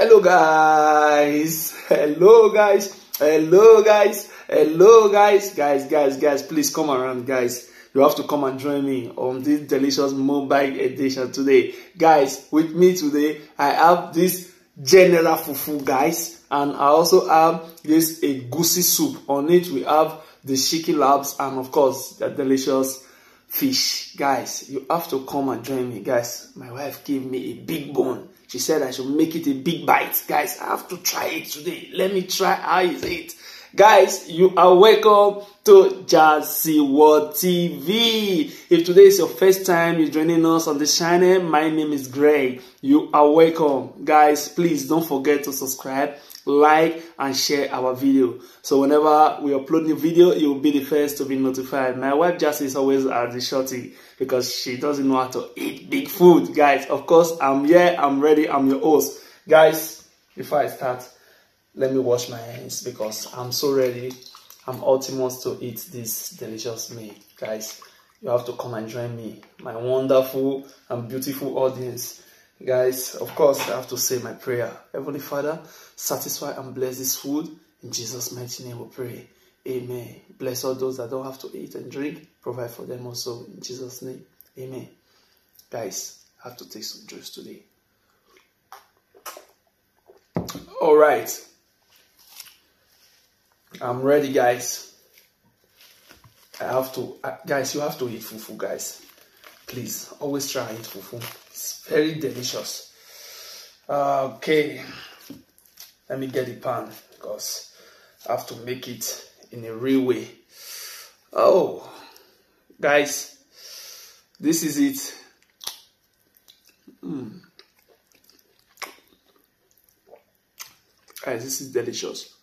Hello guys. Hello guys. Hello guys. Hello guys. Guys, guys, guys, please come around guys. You have to come and join me on this delicious mobile edition today. Guys, with me today, I have this general fufu guys and I also have this egusi soup. On it we have the shiki labs and of course the delicious fish. Guys, you have to come and join me. Guys, my wife gave me a big bone. She said I should make it a big bite. Guys, I have to try it today. Let me try how is it. Guys, you are welcome to Jassi World TV. If today is your first time you're joining us on the channel, my name is Greg. You are welcome. Guys, please don't forget to subscribe, like, and share our video. So whenever we upload new video, you'll be the first to be notified. My wife just is always at the shorty because she doesn't know how to eat big food. Guys, of course, I'm here, I'm ready, I'm your host. Guys, before I start, let me wash my hands because I'm so ready. I'm ultimate to eat this delicious meal. Guys, you have to come and join me, my wonderful and beautiful audience. Guys, of course, I have to say my prayer. Heavenly Father, satisfy and bless this food. In Jesus' mighty name we pray. Amen. Bless all those that don't have to eat and drink. Provide for them also. In Jesus' name. Amen. Guys, I have to take some juice today. All right. I'm ready, guys. I have to, guys, you have to eat fufu, guys. Please, always try and eat fufu. It's very delicious. Uh, okay, let me get the pan because I have to make it in a real way. Oh, guys, this is it. Mm. Guys, this is delicious.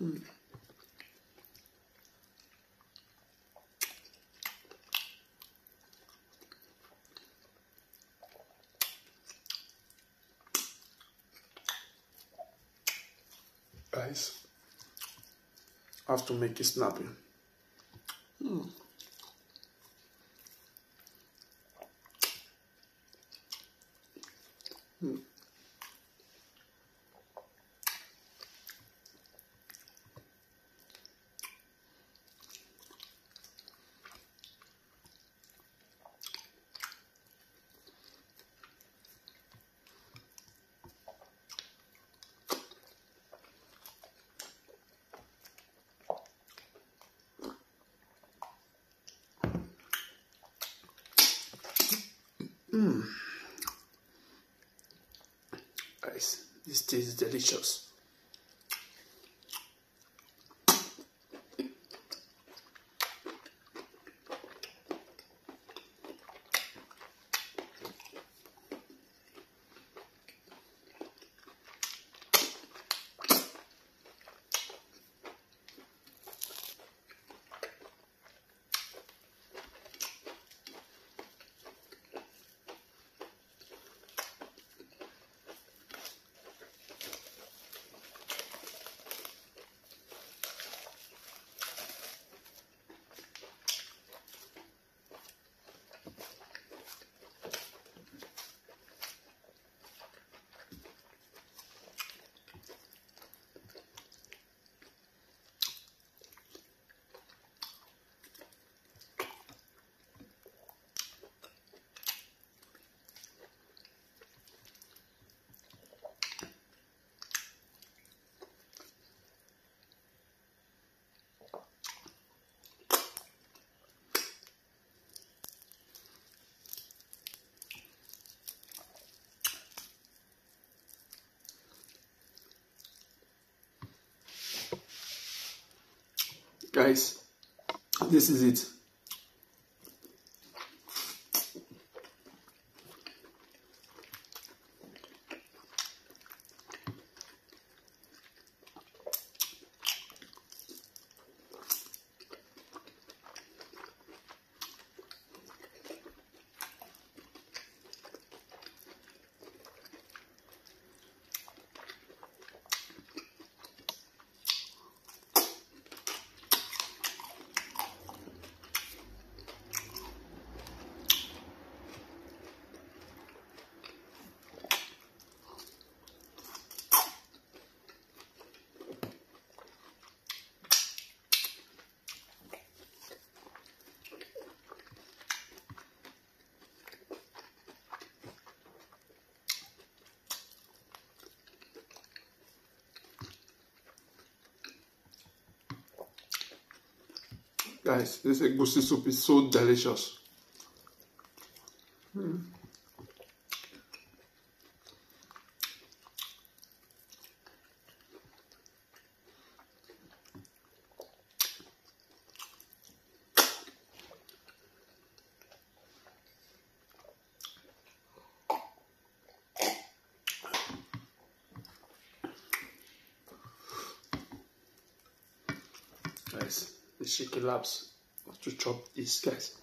Mm. Guys, I have to make it snappy. Mm. Guys, this tastes delicious. Guys, this is it. Guys, this egusi soup is so delicious. Mm. guys shaky laps to chop these guys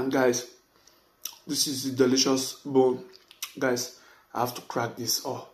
And guys, this is the delicious bone. Guys, I have to crack this. Oh.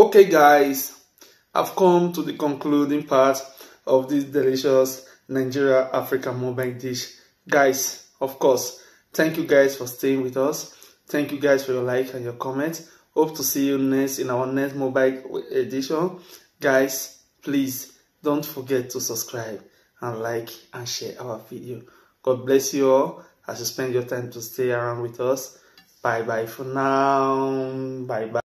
Okay, guys, I've come to the concluding part of this delicious Nigeria African mobile dish. Guys, of course, thank you guys for staying with us. Thank you guys for your like and your comment. Hope to see you next in our next mobile edition. Guys, please don't forget to subscribe and like and share our video. God bless you all as you spend your time to stay around with us. Bye bye for now. Bye bye.